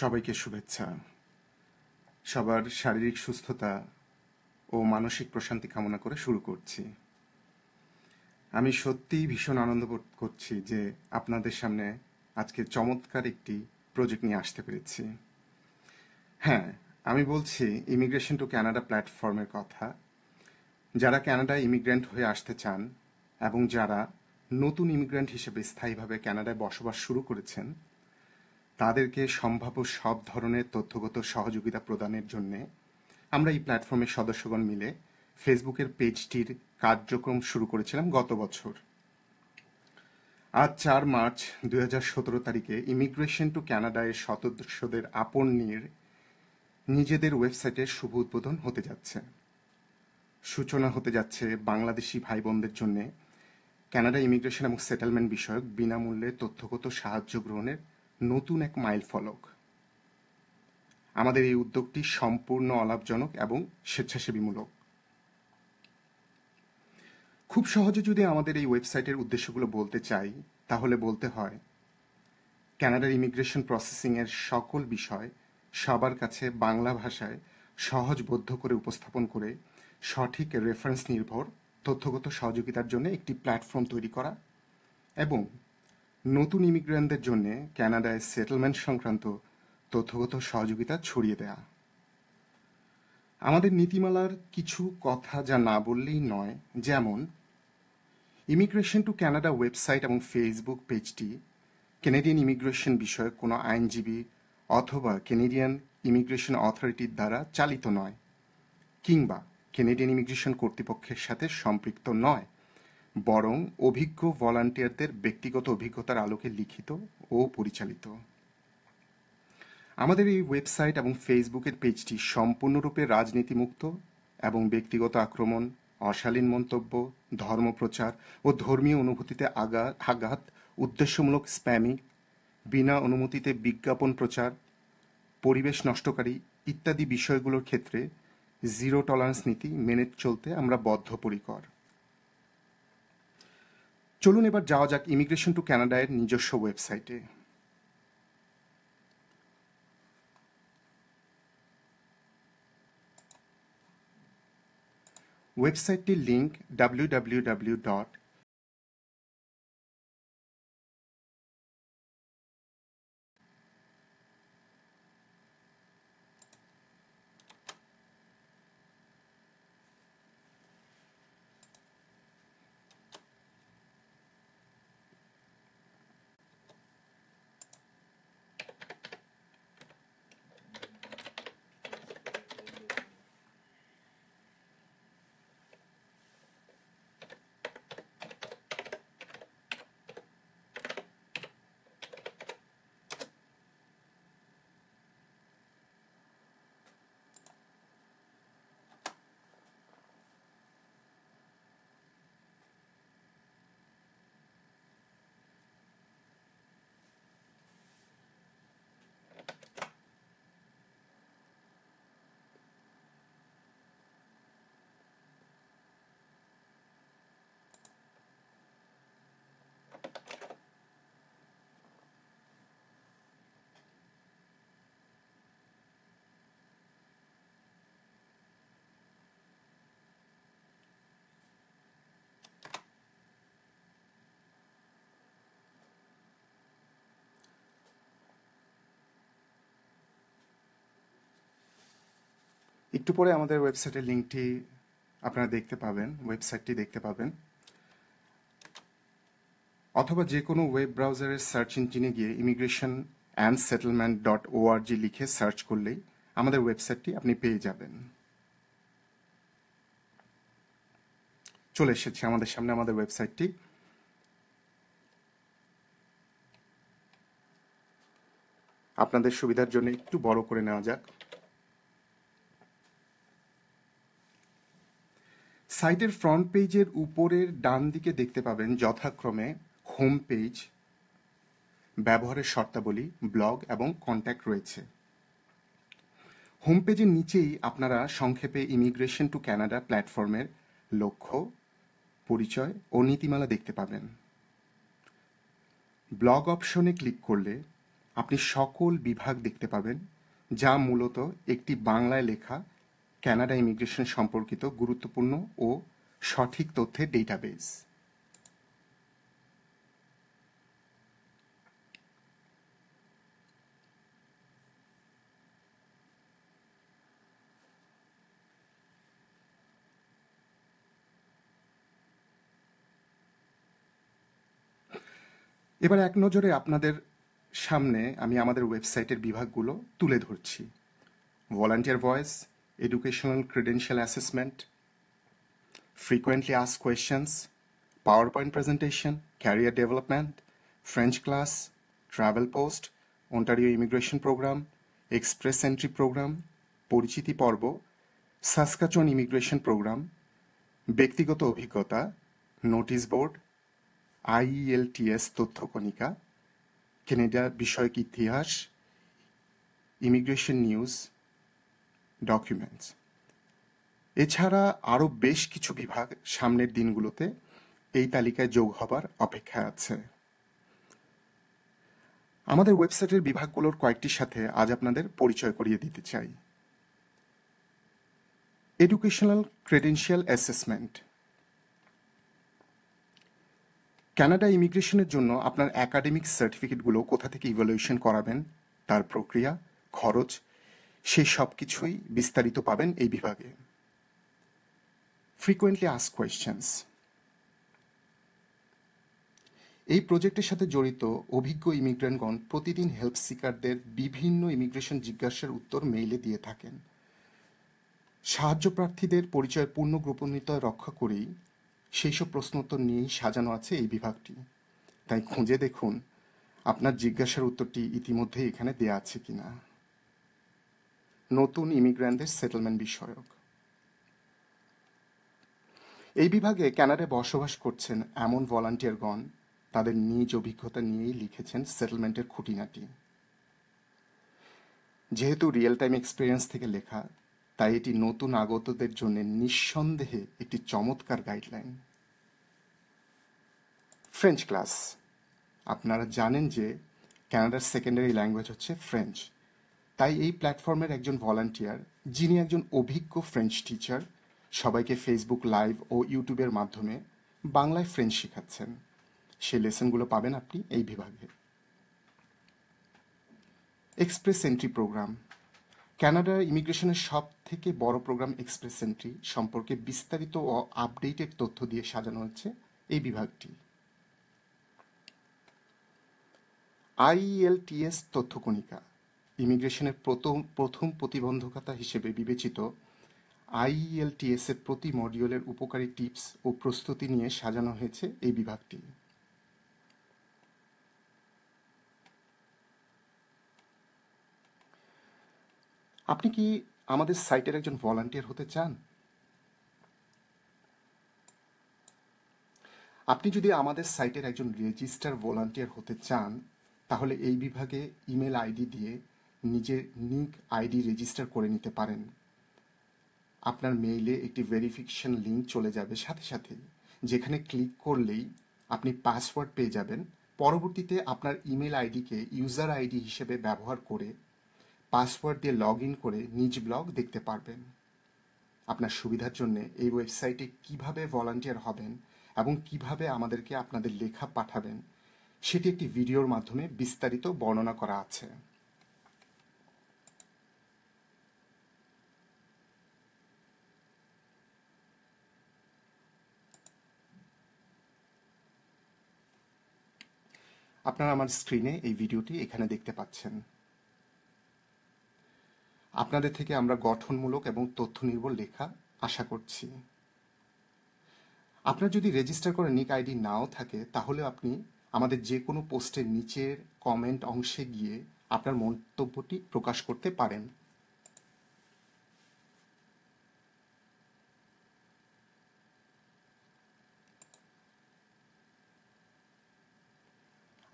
সবাইকে শুভেচ্ছা। সবার শারীরিক সুস্থতা ও মানসিক প্রশান্তি কামনা করে শুরু করছি। আমি সত্যিই ভীষণ আনন্দ বোধ করছি যে আপনাদের সামনে আজকে চমৎকার একটি প্রজেক্ট নিয়ে আসতে পেরেছি। হ্যাঁ আমি বলছি ইমিগ্রেশন টু ক্যানাডা প্ল্যাটফর্মের কথা। যারা ক্যানাডায় ইমিগ্রেন্ট হয়ে আসতে চান এবং যারা নতুন ইমিগ্রেন্ট হিসেবে স্থায়ীভাবে ক্যানাডায় বসবাস শুরু করেছেন তাদেরকে সম্ভাব্য সব ধরনের তথ্যগত সহযোগিতা প্রদানের জন্য আমরা এই প্ল্যাটফর্মের সদস্যগণ মিলে ফেসবুকের পেজটির কার্যক্রম শুরু করেছিলাম গত বছর। আজ চার মার্চ দু হাজার সতেরো তারিখে ইমিগ্রেশন টু ক্যানাডায় সদস্যদের আপন নিয়ে নিজেদের ওয়েবসাইটের শুভ উদ্বোধন হতে যাচ্ছে। সূচনা হতে যাচ্ছে বাংলাদেশি ভাই বোনদের জন্য। ক্যানাডা ইমিগ্রেশন এবং সেটেলমেন্ট বিষয়ক বিনামূল্যে তথ্যগত সাহায্য গ্রহণের নতুন এক মাইল ফলক। আমাদের এই উদ্যোগটি সম্পূর্ণ অলাভজনক এবং স্বেচ্ছাসেবীমূলক। খুব সহজে যদি আমাদের এই ওয়েবসাইটের উদ্দেশ্যগুলো বলতে চাই, তাহলে বলতে হয় ক্যানাডার ইমিগ্রেশন প্রসেসিংয়ের সকল বিষয় সবার কাছে বাংলা ভাষায় সহজবোধ্য করে উপস্থাপন করে সঠিক রেফারেন্স নির্ভর, তথ্যগত সহযোগিতার জন্য একটি প্ল্যাটফর্ম তৈরি করা এবং নতুন ইমিগ্রেন্টদের জন্য ক্যানাডায় সেটেলমেন্ট সংক্রান্ত তথ্যগত সহযোগিতা ছড়িয়ে দেয়া। আমাদের নীতিমালার কিছু কথা যা না বললেই নয়, যেমন ইমিগ্রেশন টু ক্যানাডা ওয়েবসাইট এবং ফেসবুক পেজটি কেনেডিয়ান ইমিগ্রেশন বিষয়ক কোনো আইনজীবী অথবা কেনেডিয়ান ইমিগ্রেশন অথরিটির দ্বারা চালিত নয়, কিংবা কেনেডিয়ান ইমিগ্রেশন কর্তৃপক্ষের সাথে সম্পৃক্ত নয়। বরং অভিজ্ঞ ভলান্টিয়ারদের ব্যক্তিগত অভিজ্ঞতার আলোকে লিখিত ও পরিচালিত। আমাদের এই ওয়েবসাইট এবং ফেসবুকের পেজটি সম্পূর্ণরূপে রাজনীতিমুক্ত এবং ব্যক্তিগত আক্রমণ, অশালীন মন্তব্য, ধর্মপ্রচার ও ধর্মীয় অনুভূতিতে আঘাত আঘাত, উদ্দেশ্যমূলক স্প্যামিং, বিনা অনুমতিতে বিজ্ঞাপন প্রচার, পরিবেশ নষ্টকারী ইত্যাদি বিষয়গুলোর ক্ষেত্রে জিরো টলারেন্স নীতি মেনে চলতে আমরা বদ্ধপরিকর। চলুন এবার যাওয়া যাক ইমিগ্রেশন টু ক্যানাডায়ের নিজস্ব ওয়েবসাইটে ওয়েবসাইটটির link W W W dot একটু পরে আমাদের ওয়েবসাইটের লিঙ্কটি আপনারা দেখতে পাবেন, ওয়েবসাইটটি দেখতে পাবেন। অথবা যে কোনো ওয়েব ব্রাউজারের সার্চ ইঞ্জিনে গিয়ে immigration and settlement dot ORG লিখে সার্চ করলেই আমাদের ওয়েবসাইটটি আপনি পেয়ে যাবেন। চলে এসেছে আমাদের সামনে, আমাদের ওয়েবসাইটটি। আপনাদের সুবিধার জন্য একটু বড় করে নেওয়া যাক। সাইটের ফ্রন্ট পেজের উপরের ডান দিকে দেখতে পাবেন যথাক্রমে হোম পেজ, ব্যবহারের শর্তাবলী, ব্লগ এবং কন্ট্যাক্ট রয়েছে। হোম পেজের নিচেই আপনারা সংক্ষেপে ইমিগ্রেশন টু ক্যানাডা প্ল্যাটফর্মের লক্ষ্য, পরিচয় ও নীতিমালা দেখতে পাবেন। ব্লগ অপশনে ক্লিক করলে আপনি সকল বিভাগ দেখতে পাবেন, যা মূলত একটি বাংলায় লেখা কানাডা ইমিগ্রেশন সম্পর্কিত গুরুত্বপূর্ণ ও সঠিক তথ্যের ডেটাবেস এবার এক নজরে আপনাদের সামনে আমি আমাদের ওয়েবসাইটের বিভাগগুলো তুলে ধরছি। Volunteer voice educational credential assessment frequently asked questions, PowerPoint presentation, career development, French class, travel post, Ontario immigration program, express entry program, পরিচিতি পর্ব সাসকাচন ইমিগ্রেশন প্রোগ্রাম ব্যক্তিগত অভিজ্ঞতা নোটিশ বোর্ড আইইএলটিএস তথ্যকণিকা কেনেডা বিষয়ক ইতিহাস ইমিগ্রেশন নিউজ ডকুমেন্টস এছাড়া আরও বেশ কিছু বিভাগ সামনের দিনগুলোতে এই তালিকায় যোগ হবার অপেক্ষায় আছে। আমাদের ওয়েবসাইটের বিভাগগুলোর কয়েকটির সাথে আজ আপনাদের পরিচয় করিয়ে দিতে চাই। এডুকেশনাল ক্রেডেন্সিয়াল অ্যাসেসমেন্ট কানাডা ইমিগ্রেশনের জন্য আপনার একাডেমিক সার্টিফিকেটগুলো কোথা থেকে ইভ্যালুয়েশন করাবেন, তার প্রক্রিয়া, খরচ সেই সব কিছুই বিস্তারিত পাবেন এই বিভাগে। ফ্রিকোয়েন্টলি আস্ক কোয়েশ্চেন্স এই প্রজেক্টের সাথে জড়িত অভিজ্ঞ ইমিগ্রেন্টগণ প্রতিদিন হেল্প সিকারদের বিভিন্ন ইমিগ্রেশন জিজ্ঞাসার উত্তর মেইলে দিয়ে থাকেন। সাহায্য প্রার্থীদের পরিচয়ের পূর্ণ গোপনীয়তা রক্ষা করেই সেই সব প্রশ্নোত্তর নিয়েই সাজানো আছে এই বিভাগটি। তাই খুঁজে দেখুন, আপনার জিজ্ঞাসার উত্তরটি ইতিমধ্যেই এখানে দেয়া আছে কিনা। নতুন ইমিগ্র্যান্টদের সেটেলমেন্ট বিষয়ক। এই বিভাগে কানাডায় বসবাস করছেন এমন ভলান্টিয়ারগণ তাদের নিজ অভিজ্ঞতা নিয়েই লিখেছেন সেটেলমেন্টের খুঁটিনাটি। যেহেতু রিয়েল টাইম এক্সপিরিয়েন্স থেকে লেখা, তাই এটি নতুন আগতদের জন্য নিঃসন্দেহে একটি চমৎকার গাইডলাইন। French class. আপনারা জানেন যে কানাডার সেকেন্ডারি ল্যাঙ্গুয়েজ হচ্ছে ফ্রেঞ্চ। তাই এই প্ল্যাটফর্মের একজন ভলান্টিয়ার যিনি একজন অভিজ্ঞ ফ্রেঞ্চ টিচার সবাইকে ফেসবুক লাইভ ও ইউটিউবের মাধ্যমে বাংলায় ফ্রেঞ্চ শেখাচ্ছেন। সেই লেসনগুলো পাবেন আপনি এই বিভাগে। এক্সপ্রেস এন্ট্রি প্রোগ্রাম কানাডার ইমিগ্রেশনের সব থেকে বড় প্রোগ্রাম এক্সপ্রেস এন্ট্রি সম্পর্কে বিস্তারিত ও আপডেটেড তথ্য দিয়ে সাজানো হচ্ছে এই বিভাগটি। আইএলটিএস তথ্যকণিকা। ইমিগ্রেশনের প্রথম প্রথম প্রতিবন্ধকতা হিসেবে বিবেচিত আইএলটিএস এর প্রতি মডিউলের উপকারী টিপস ও প্রস্তুতি নিয়ে সাজানো হয়েছে এই বিভাগটি। আপনি কি আমাদের সাইটের একজন ভলান্টিয়ার হতে চান? আপনি যদি আমাদের সাইটের একজন রেজিস্টার ভলান্টিয়ার হতে চান, তাহলে এই বিভাগে ইমেল আইডি দিয়ে নিজের নিক আইডি রেজিস্টার করে নিতে পারেন। আপনার মেইলে একটি ভেরিফিকেশন লিঙ্ক চলে যাবে সাথে সাথে, যেখানে ক্লিক করলেই আপনি পাসওয়ার্ড পেয়ে যাবেন। পরবর্তীতে আপনার ইমেল আইডিকে ইউজার আইডি হিসেবে ব্যবহার করে পাসওয়ার্ড দিয়ে লগ ইন করে নিজ ব্লগ দেখতে পারবেন। আপনার সুবিধার জন্য এই ওয়েবসাইটে কীভাবে ভলান্টিয়ার হবেন এবং কীভাবে আমাদেরকে আপনাদের লেখা পাঠাবেন, সেটি একটি ভিডিওর মাধ্যমে বিস্তারিত বর্ণনা করা আছে। আপনারা আমার স্ক্রিনে এই ভিডিওটি এখানে দেখতে পাচ্ছেন। আপনাদের থেকে আমরা গঠনমূলক এবং তথ্য নির্ভর লেখা আশা করছি। আপনার যদি রেজিস্টার করে নিক আইডি নাও থাকে, তাহলে আপনি আমাদের যে কোনো পোস্টের নিচের কমেন্ট অংশে গিয়ে আপনার মন্তব্যটি প্রকাশ করতে পারেন।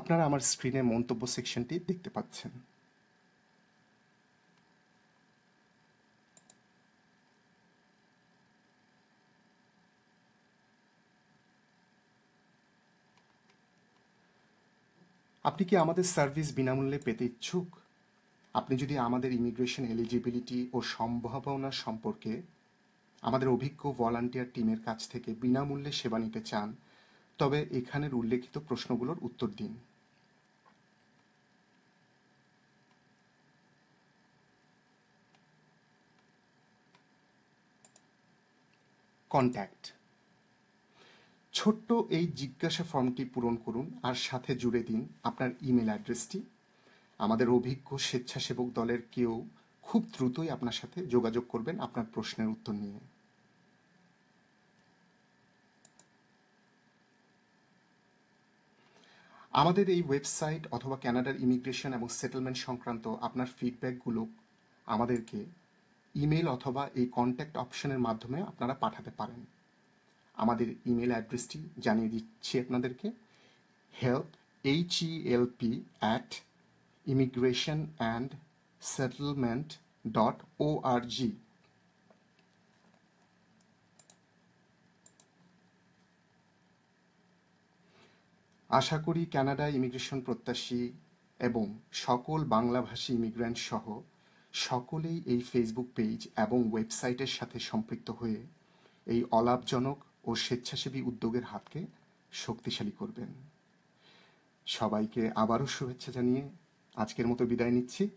আপনারা আমার স্ক্রিনে মন্তব্য সেকশনটি দেখতে পাচ্ছেন। আপনি কি আমাদের সার্ভিস বিনামূল্যে পেতে ইচ্ছুক? আপনি যদি আমাদের ইমিগ্রেশন এলিজিবিলিটি ও সম্ভাবনা সম্পর্কে আমাদের অভিজ্ঞ ভলান্টিয়ার টিমের কাছ থেকে বিনামূল্যে সেবা নিতে চান, তবে এখানের উল্লেখিত প্রশ্নগুলোর উত্তর দিন। কন্ট্যাক্ট ছোট্ট এই জিজ্ঞাসা ফর্মটি পূরণ করুন আর সাথে জুড়ে দিন আপনার ইমেল অ্যাড্রেসটি আমাদের অভিজ্ঞ স্বেচ্ছাসেবক দলের কেউ খুব দ্রুতই আপনার সাথে যোগাযোগ করবেন আপনার প্রশ্নের উত্তর নিয়ে। আমাদের এই ওয়েবসাইট অথবা কানাডার ইমিগ্রেশন এবং সেটেলমেন্ট সংক্রান্ত আপনার ফিডব্যাকগুলো আমাদেরকে ইমেল অথবা এই কন্ট্যাক্ট অপশনের মাধ্যমে আপনারা পাঠাতে পারেন। আমাদের ইমেল অ্যাড্রেসটি জানিয়ে দিচ্ছি আপনাদেরকে। Help H E L P at immigration and settlement dot O R G আশা করি কানাডা ইমিগ্রেশন প্রত্যাশী এবং সকল বাংলাভাষী ইমিগ্র্যান্ট সহ সকলেই এই ফেসবুক পেজ এবং ওয়েবসাইটের সাথে সম্পৃক্ত হয়ে এই অলাভজনক ও স্বেচ্ছাসেবী উদ্যোগের হাতকে শক্তিশালী করবেন। সবাইকে আবারও শুভেচ্ছা জানিয়ে আজকের মতো বিদায় নিচ্ছি।